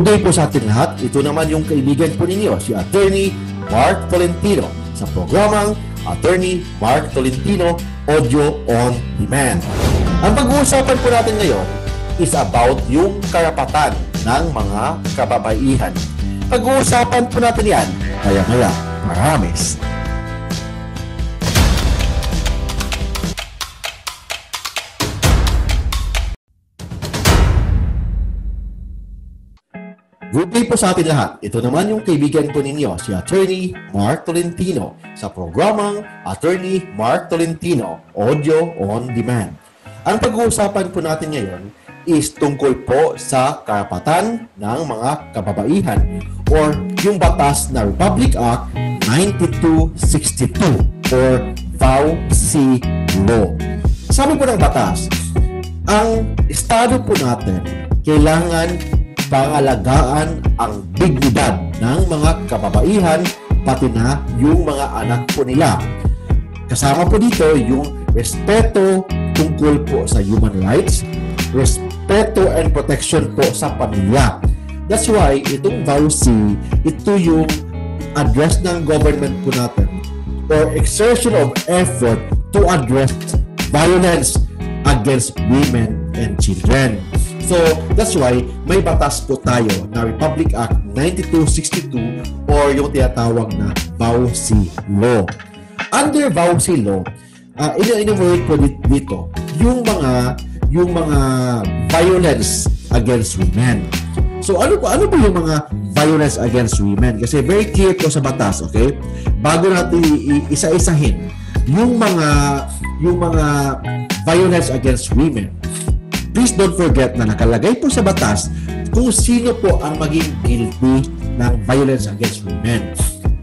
Good day po sa ating lahat. Ito naman yung kaibigan po ninyo, si Attorney Mark Tolentino sa programang Attorney Mark Tolentino Audio on Demand. Ang pag-uusapan po natin ngayon is about yung karapatan ng mga kababaihan. Pag-uusapan po natin yan, kaya maya, maramis. Good day po sa atin lahat. Ito naman yung kaibigan po ninyo, si Attorney Mark Tolentino sa programang Attorney Mark Tolentino Audio on Demand. Ang pag-uusapan po natin ngayon is tungkol po sa karapatan ng mga kababaihan or yung batas na Republic Act 9262 or VAU-C Law. Sabi po ng batas, ang estado po natin kailangan pangalagaan ang dignidad ng mga kababaihan pati na yung mga anak po nila. Kasama po dito yung respeto tungkol po sa human rights, respeto and protection po sa pamilya. That's why itong VAUC, ito yung address ng government po natin or exertion of effort to address violence against women and children. So, that's why may batas po tayo na Republic Act 9262 or yung tinatawag na VAUC Law. Under VAUC Law, uh, in-enumerate po dito yung mga yung mga violence against women. So ano po ano po yung mga violence against women? Kasi very clear po sa batas, okay? Bago natin isa-isahin yung mga yung mga violence against women please don't forget na nakalagay po sa batas kung sino po ang maging guilty ng violence against women.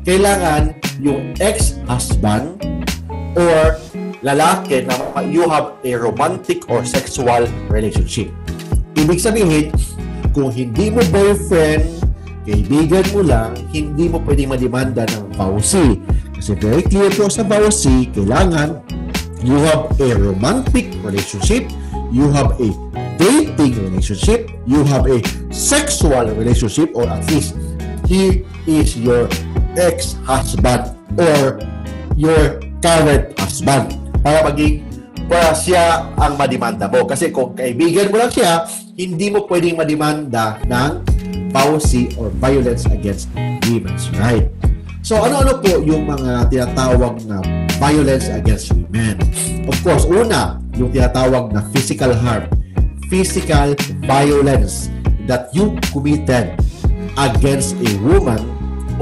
Kailangan yung ex-husband or lalaki na you have a romantic or sexual relationship. Ibig sabihin, kung hindi mo boyfriend, kaibigan mo lang, hindi mo pwede mademanda ng VAUSI. Kasi very clear po sa VAUSI, kailangan you have a romantic relationship you have a dating relationship, you have a sexual relationship, or at least he is your ex-husband or your current husband para maging para siya ang madimanda mo. Kasi kung kaibigan mo lang siya, hindi mo pwedeng madimanda ng policy or violence against women's right. So ano-ano po yung mga tinatawag na violence against women? Of course, una, yung tinatawag na physical harm, physical violence that you committed against a woman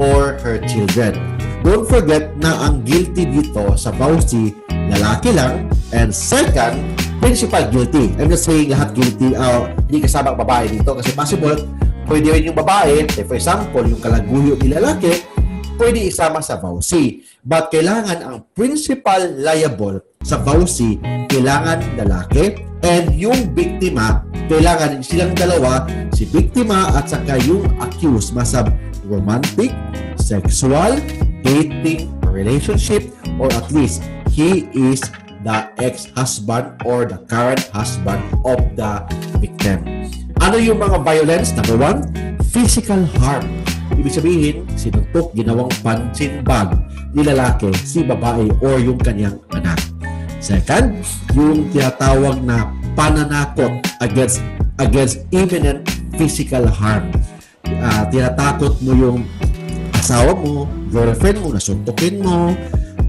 or her children. Don't forget na ang guilty dito sa Bausi, lalaki lang. And second, principal guilty. I'm not saying lahat guilty, uh, hindi kasama ang babae dito kasi possible, pwede rin yung babae, for example, yung kalaguyo ni lalaki, pwede isama sa VAUSI. But kailangan ang principal liable sa VAUSI, kailangan lalaki and yung biktima, kailangan silang dalawa, si biktima at saka yung accused, masab romantic, sexual, dating relationship, or at least he is the ex-husband or the current husband of the victim. Ano yung mga violence? Number one, physical harm Ibig sabihin, sinuntok, ginawang punching bag ni lalaki, si babae or yung kanyang anak. Second, yung tinatawag na pananakot against against imminent physical harm. Uh, tinatakot mo yung asawa mo, girlfriend mo, nasuntukin mo,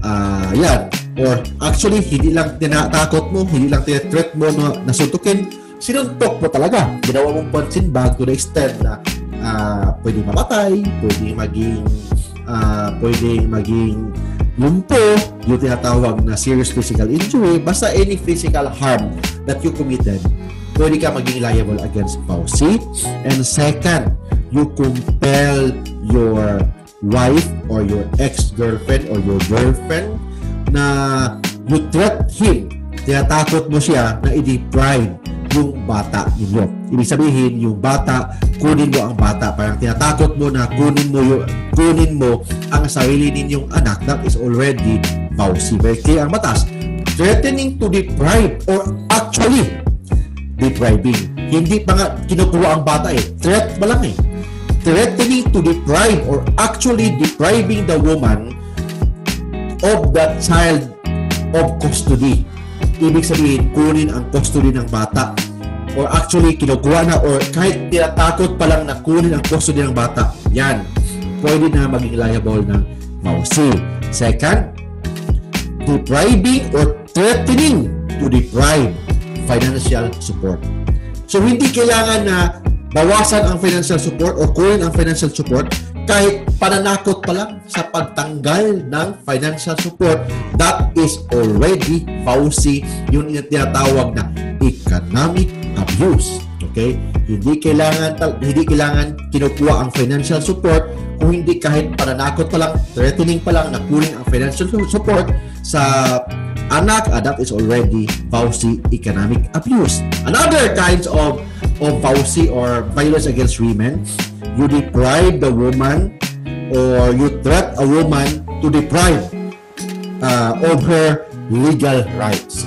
uh, yan. Or actually, hindi lang tinatakot mo, hindi lang tinatreat mo na nasuntukin, sinuntok mo talaga. Ginawa mong punching bag to the extent na uh, pwede mamatay, pwede maging uh, pwede maging lumpo, yung tinatawag na serious physical injury, basta any physical harm that you committed, pwede ka maging liable against POWC. And second, you compel your wife or your ex-girlfriend or your girlfriend na you threat him, tinatakot mo siya na i-deprive yung bata ninyo. Ibig sabihin, yung bata, kunin mo ang bata. Parang tinatakot mo na kunin mo, yung, kunin mo ang sarili ninyong anak that is already possible. Kaya ang batas, threatening to deprive or actually depriving. Hindi pa nga kinukuha ang bata eh. Threat pa lang eh. threatening to deprive or actually depriving the woman of the child of custody. Ibig sabihin, kunin ang custody ng bata. Or actually, kinukuha na or kahit tinatakot pa lang na kunin ang custody ng bata. Yan. Pwede na maging liable ng vowsy. Second, depriving or threatening to deprive financial support. So, hindi kailangan na bawasan ang financial support o kunin ang financial support kahit pananakot pa lang sa pagtanggal ng financial support that is already FAUSI yung tinatawag na economic abuse okay? Hindi kailangan hindi kailangan kinukuha ang financial support kung hindi kahit pananakot pa lang threatening pa lang na kunin ang financial support sa anak. Uh, that is already FAUSI economic abuse. Another kinds of of FAUSI or violence against women you deprive the woman or you threat a woman to deprive uh, of her legal rights.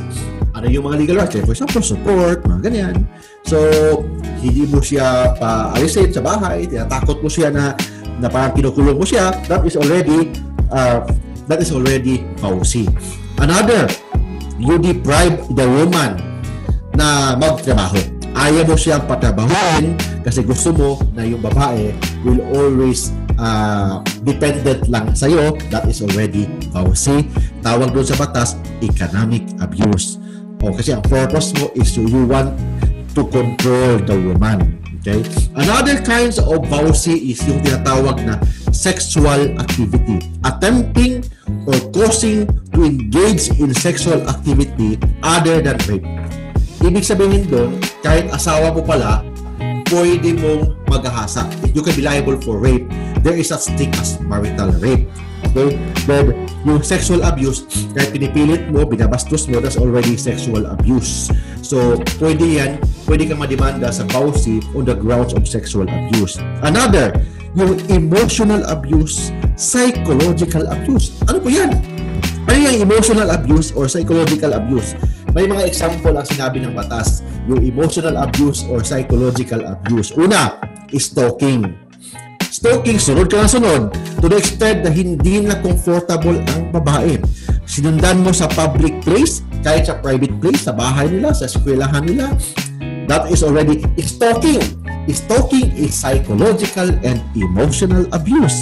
Ano yung mga legal rights? For example, support, mga ganyan. So, hindi mo siya paalisin sa bahay, tinatakot mo siya na, na parang kinukulong mo siya, that is already uh, that is already FAUSI. Another, you deprive the woman na magtrabaho ayaw mo siyang patrabahuin kasi gusto mo na yung babae will always uh, dependent lang sa iyo that is already FAUSI tawag doon sa batas economic abuse o kasi ang purpose mo is you, want to control the woman okay another kinds of FAUSI is yung tinatawag na sexual activity attempting or causing to engage in sexual activity other than rape Ibig sabihin doon, kahit asawa mo pala, pwede mong maghahasa. You can be liable for rape. There is such thing as marital rape. Okay? Then, yung sexual abuse, kahit pinipilit mo, binabastos mo, that's already sexual abuse. So, pwede yan, pwede kang mademanda sa BAUSI on the grounds of sexual abuse. Another, yung emotional abuse, psychological abuse. Ano po yan? Ano yung emotional abuse or psychological abuse? May mga example ang sinabi ng batas, yung emotional abuse or psychological abuse. Una, stalking. Stalking, sunod ka na sunod to the extent na hindi na comfortable ang babae. Sinundan mo sa public place, kahit sa private place, sa bahay nila, sa eskwelahan nila, that is already stalking. Stalking is psychological and emotional abuse.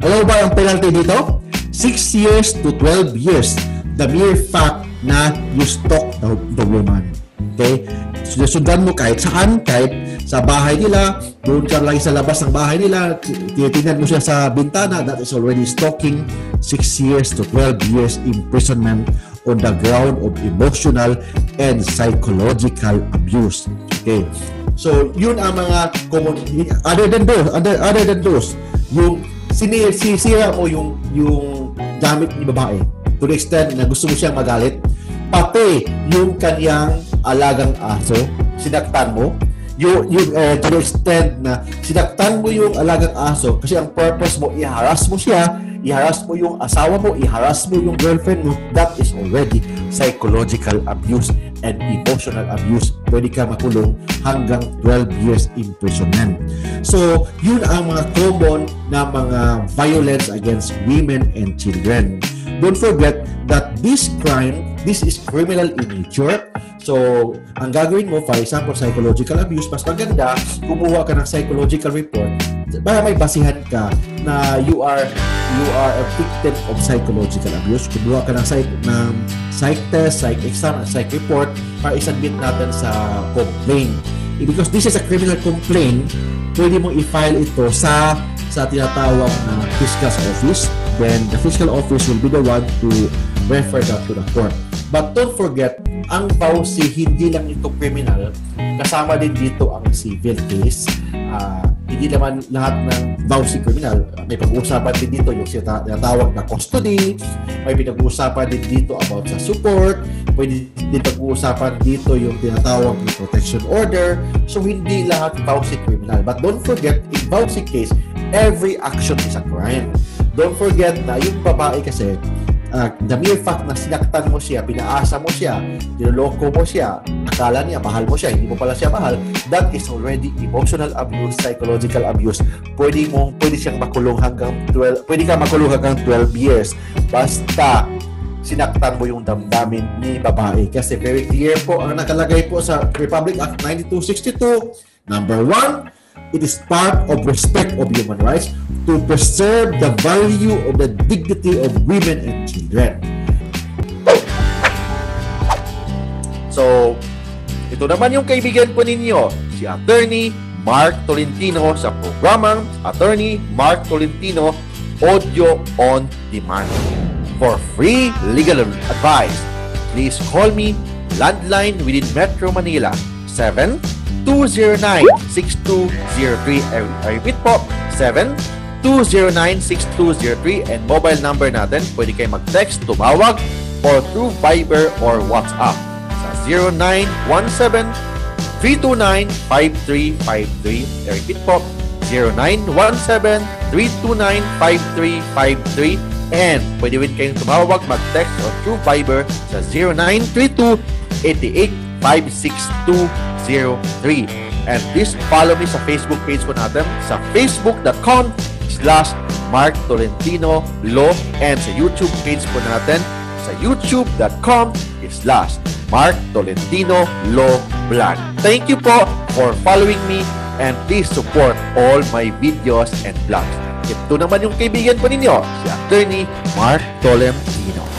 Alam ba ang penalty dito? 6 years to 12 years. The mere fact na you stalk the, the woman. Okay? Sundan mo kahit saan, kahit sa bahay nila, doon ka lang sa labas ng bahay nila, tinitingnan mo siya sa bintana, that is already stalking 6 years to 12 years imprisonment on the ground of emotional and psychological abuse. Okay. So, yun ang mga common other than those, other, other than those, yung sinisira mo yung yung gamit ni babae to the extent na gusto mo siyang magalit, pati yung kanyang alagang aso, sinaktan mo, yung, yung uh, to the na sinaktan mo yung alagang aso kasi ang purpose mo, iharas mo siya, iharas mo yung asawa mo, iharas mo yung girlfriend mo, that is already psychological abuse and emotional abuse. Pwede ka makulong hanggang 12 years imprisonment. So, yun ang mga common na mga violence against women and children. Don't forget that this crime, this is criminal in nature. So, ang gagawin mo, for example, psychological abuse, mas maganda, kumuha ka ng psychological report para may basihan ka na you are you are a victim of psychological abuse. Kumuha ka ng psych, ng psych test, psych exam, psych report para isubmit natin sa complaint. Because this is a criminal complaint, pwede mong i-file ito sa sa tinatawag na fiscal's office. Then the fiscal office will be the one to refer that to the court. But don't forget, ang PAUSI hindi lang ito criminal, kasama din dito ang civil case. Uh, hindi naman lahat ng vowsy criminal. May pag-uusapan din dito yung tinatawag na custody, may pinag-uusapan din dito about sa support, pwede din pag-uusapan dito yung tinatawag na protection order. So, hindi lahat vowsy criminal. But don't forget, in vowsy case, every action is a crime. Don't forget na yung babae kasi, uh, the mere fact na sinaktan mo siya, pinaasa mo siya, niloloko mo siya, akala niya mahal mo siya, hindi mo pala siya mahal, that is already emotional abuse, psychological abuse. Pwede mo, pwede siyang makulong hanggang 12, pwede ka makulong hanggang 12 years. Basta sinaktan mo yung damdamin ni babae. Kasi very clear po ang nakalagay po sa Republic Act 9262. Number one, it is part of respect of human rights to preserve the value of the dignity of women and children. So, ito naman yung kaibigan po ninyo, si Attorney Mark Tolentino sa programang Attorney Mark Tolentino Audio on Demand. For free legal advice, please call me landline within Metro Manila 7 209-6203. I repeat po, 7-209-6203 and mobile number natin, pwede kayo mag-text, tumawag, or through Viber or WhatsApp sa 0917-329-5353. I repeat po, 0917-329-5353 and pwede rin kayong tumawag, mag-text or through Viber sa 0932 88 And please follow me sa Facebook page po natin sa facebook.com slash Mark Tolentino Law and sa YouTube page po natin sa youtube.com slash Mark Tolentino Law Blog. Thank you po for following me and please support all my videos and vlogs. Ito naman yung kaibigan po ninyo, si Attorney Mark Tolentino.